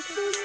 Woo!